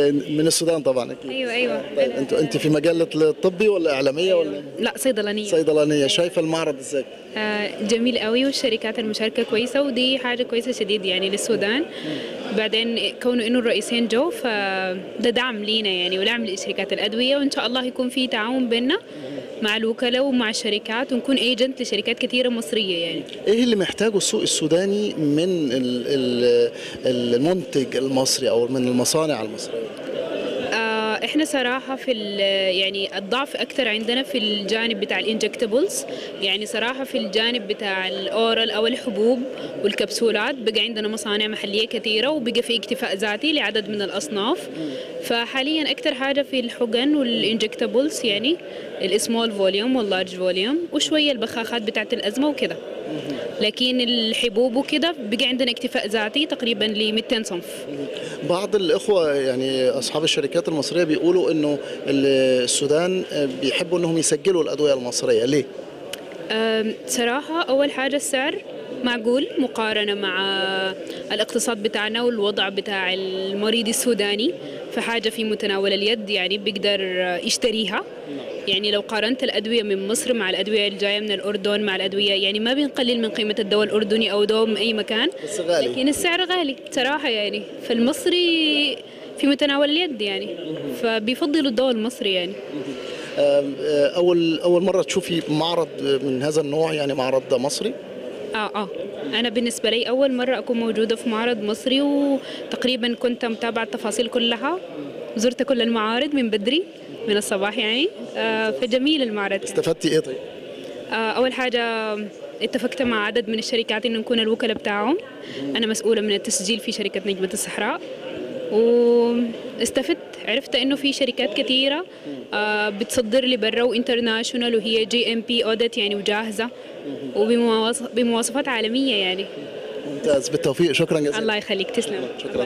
من السودان طبعا. أكيد. أيوه أيوه. طيب انت أنت في مجال الطبي ولا إعلامية ولا؟ لا صيدلانية. صيدلانية. شايفة المعرض إزاي؟ آه، جميل قوي والشركات المشاركة كويسة ودي حاجة كويسة شديد يعني للسودان. بعدين كونه إنه الرئيسين جو فده دعم لينا يعني ودعم لشركات الأدوية وإن شاء الله يكون في تعاون بيننا مع الوكلاء ومع الشركات ونكون agent لشركات كثيرة مصرية يعني. إيه اللي محتاجه السوق السوداني من ال- ال- المنتج المصري أو من المصانع المصرية؟ إحنا صراحة في يعني الضعف أكثر عندنا في الجانب بتاع ال injectables يعني صراحة في الجانب بتاع ال oral أو الحبوب والكبسولات بقى عندنا مصانع محلية كثيرة وبقى في اكتفاء ذاتي لعدد من الأصناف. فحاليا أكثر حاجة في الحقن وال injectables يعني ال small volume وال large volume وشوية البخاخات بتاعت الأزمة وكده. لكن الحبوب وكده بقى عندنا اكتفاء ذاتي تقريبا ل 200 صنف. بعض الإخوة يعني أصحاب الشركات المصرية بيقولوا إنه السودان بيحبوا إنهم يسجلوا الأدوية المصرية. ليه؟ أم، صراحة أول حاجة السعر معقول مقارنة مع الاقتصاد بتاعنا والوضع بتاع المريض السوداني فحاجة في متناول اليد يعني بيقدر يشتريها. يعني لو قارنت الأدوية من مصر مع الأدوية الجاية من الأردن مع الأدوية يعني ما بنقلل من قيمة الدواء الأردني أو دواء من أي مكان بس غالي. لكن السعر غالي صراحة يعني. فالمصري في متناول اليد يعني. فبيفضلوا الدواء المصري يعني. أول أول مرة تشوفي معرض من هذا النوع يعني معرض مصري؟ آه آه. أنا بالنسبة لي أول مرة أكون موجودة في معرض مصري وتقريبا كنت متابعة التفاصيل كلها زرت كل المعارض من بدري. من الصباح يعني. آه فجميل المعرض استفدتي إيه طيب؟ آه أول حاجة اتفقت مع عدد من الشركات إنه نكون الوكلاء بتاعهم. أنا مسؤولة من التسجيل في شركة نجمه الصحراء. واستفدت عرفت إنه في شركات كثيرة آه بتصدر لبرا و international وهي GMP audited يعني وجاهزة. وبمواصفات عالمية يعني. ممتاز بالتوفيق. شكرا جزيلا. الله يخليك. تسلم. شكراً.